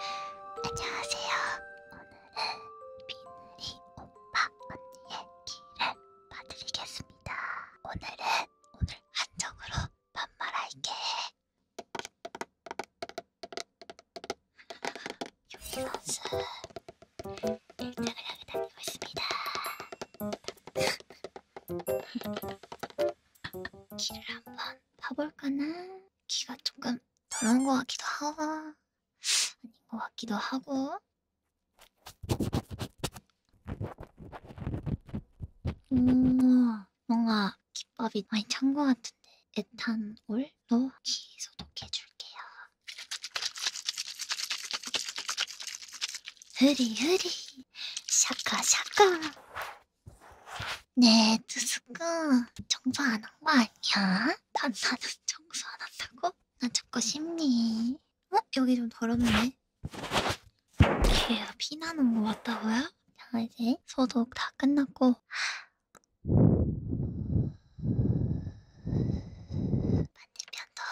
안녕하세요. 오늘은 비늘이 오빠 언니의 키를 봐드리겠습니다. 오늘은 오늘 한정으로 반말할게. 경기 선수 1등을 향해 달리고 있습니다. 하고 음, 뭔가 기법이 많이 찬것 같은데 에탄올로 키 소독해줄게요. 흐리 흐리 샤카 샤카 네 드스크 청소 안한거 아니야? 난 나는 청소 안 한다고? 나 자꾸 심니 어? 여기 좀 더럽네 귀에서 피 나는 거 같다고요? 자 이제 소독 다 끝났고 반대편도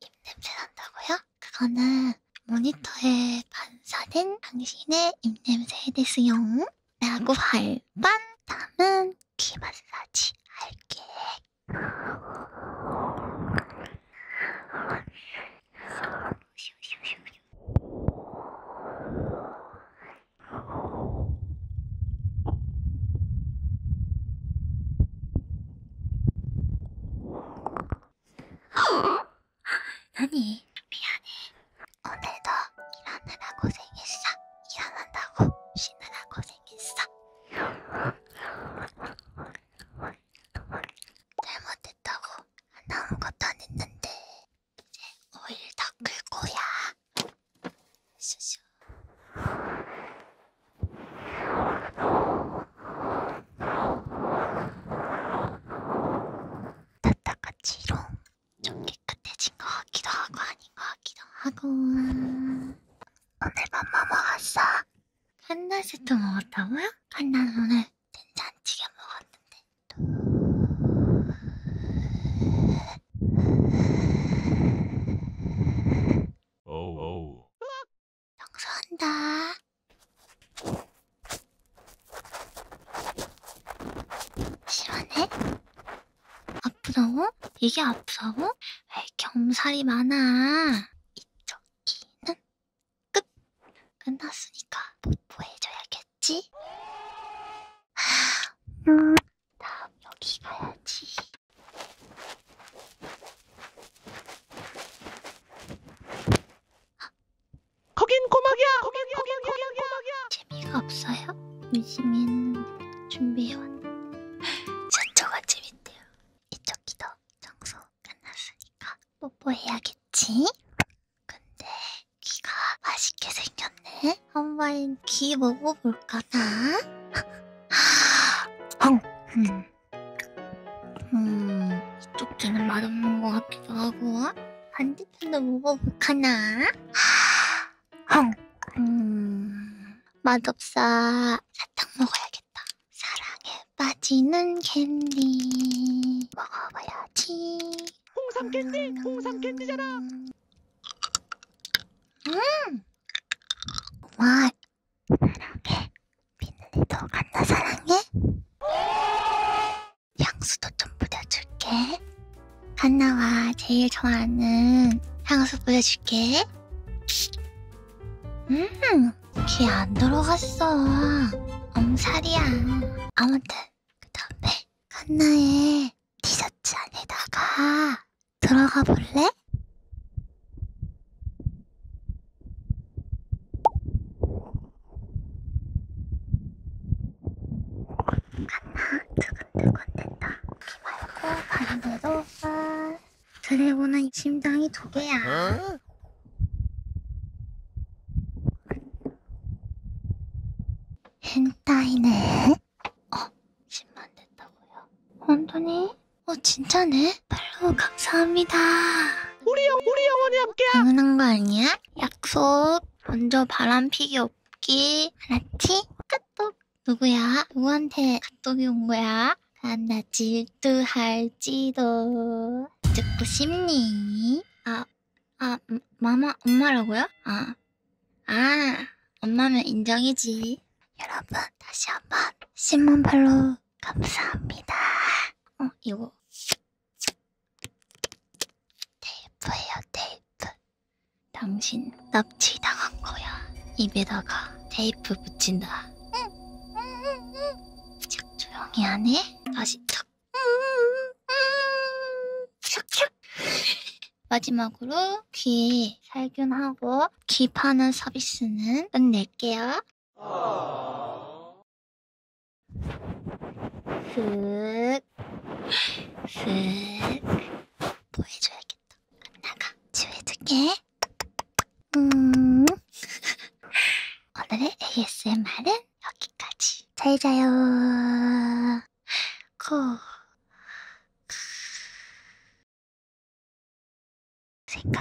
입냄새 난다고요? 그거는 모니터에 반사된 당신의 입냄새에 대해서용 라고 할반 다음은 귀 마사지 할게 아니 미안해 하고 오늘 밥뭐 먹었어? 세트 먹었다고요? 칸날 오늘 된장찌개 먹었는데 오오 청소한다 시원해? 아프다고? 이게 아프다고? 왜 경살이 많아 이쪽 귀는 끝 끝났으니까 뽀뽀해줘야겠지? 음, 다음 여기 가야지 거긴 고막이야. 거긴 거긴 거긴 고막이야. 재미가 없어요? 열심히 했는데 준비해왔는데 저쪽가 재밌대요 이쪽 기도 청소 끝났으니까 뽀뽀해야겠지? 근데 귀가 맛있게 생겼네 한번 귀 먹어볼까나? 헝! 음. 음, 이쪽 귀는 맛없는 것 같기도 하고 반대편도 먹어볼까나? 헝! 음, 맛없어. 사탕 먹어야겠다. 사랑에 빠지는 캔디. 먹어봐야지. 홍삼 캔디. 홍삼 캔디잖아. 음! 와, 사랑해. 비늘이도 간다 사랑해. 향수도 좀 뿌려줄게. 한나와 제일 좋아하는 향수 뿌려줄게. 음, 귀 안 들어갔어. 엄살이야. 아무튼 그 다음에 한나의 티셔츠 안에다가 들어가 볼래? 한나 두근두근된다. 귀 말고 반대로 아, 드래곤은 심장이 두 개야. hen타이네. 어, 10만 됐다고요? 혼돈이? 어, 진짜네? 팔로우 감사합니다. 우리 영 우리 영원히 함께. 당연한 거 아니야? 약속. 먼저 바람 피기 없기. 알았지? 카톡. 누구야? 누구한테 카톡이 온 거야? 아, 나 질투할지도. 듣고 싶니? 아, 아, 음, 마마, 엄마라고요? 아, 아, 엄마면 인정이지. 여러분, 다시 한번 신문 팔로 감사합니다. 어, 이거. 테이프예요, 테이프. 당신 납치당한 거야. 입에다가 테이프 붙인다. 착 조용히 하네. 다시 마지막으로 귀 살균하고 귀 파는 서비스는 끝낼게요. 슥, 슥. 보여줘야겠다. 안 나가. 지워줄게. 음. 오늘의 ASMR은 여기까지. 잘 자요.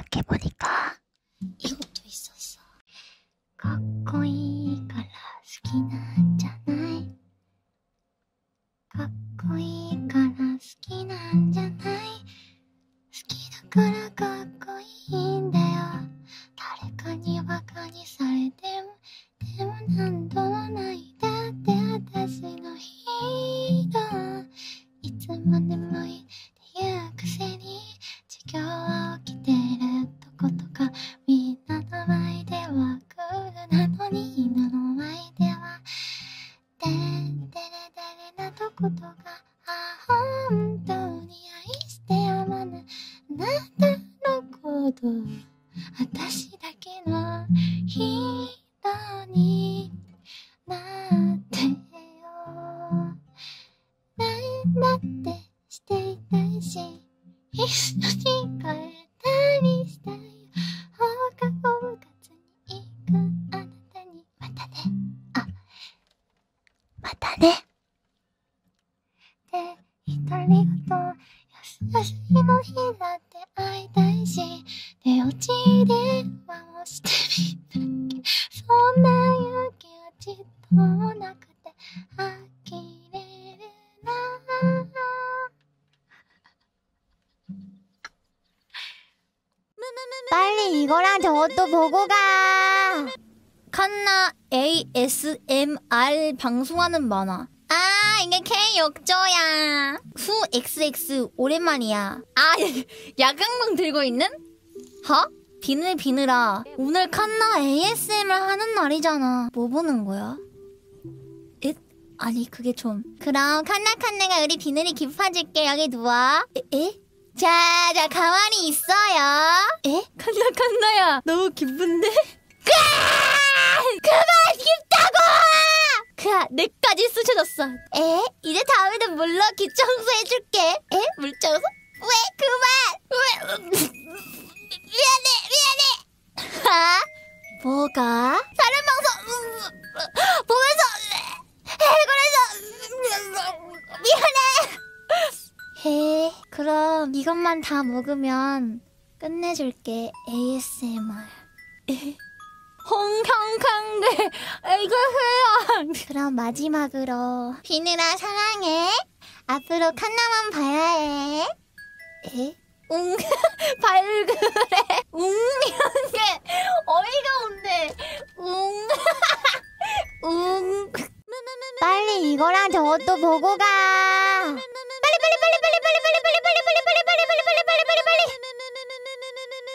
ケか。かっこいいから好きなんじゃない？かっこいいから好きなんじゃない？ど私だけのひとに。 そんな勇気はちっともなくて呆れるな빨리 이거랑 저것도 보고 가. 칸나 ASMR 방송하는 만화. 아, 이게 K 욕조야. 후 XX 오랜만이야. 아, 야광봉 들고 있는? 하? 비늘 비늘아. 오늘 칸나 ASMR 하는 날이잖아. 뭐 보는 거야? 에? 아니 그게 좀. 그럼 칸나 칸나가 우리 비늘이 깊어질게. 여기 누워. 에? 에? 자, 자, 가만히 있어요. 에? 칸나, 칸나야. 너무 기쁜데? 까! 그만 깊다고! 그야, 내까지 쑤셔졌어. 에? 이제 다음에는 물로 귀 청소 해줄게. 에? 물 청소? 왜? 그만! 왜? 미안해, 미안해! 하? 뭐가? 다른 방송, 보면서, 해골해서, 미안해! 해. 그럼 이것만 다 먹으면 끝내줄게. ASMR. 홍형강대 이거 해야. 그럼 마지막으로 비누라 사랑해. 앞으로 칸나만 봐야 해. 에? 웅 발그레 웅년게 어이가 없네. 웅 웅. 빨리 이거랑 저것도 보고 가.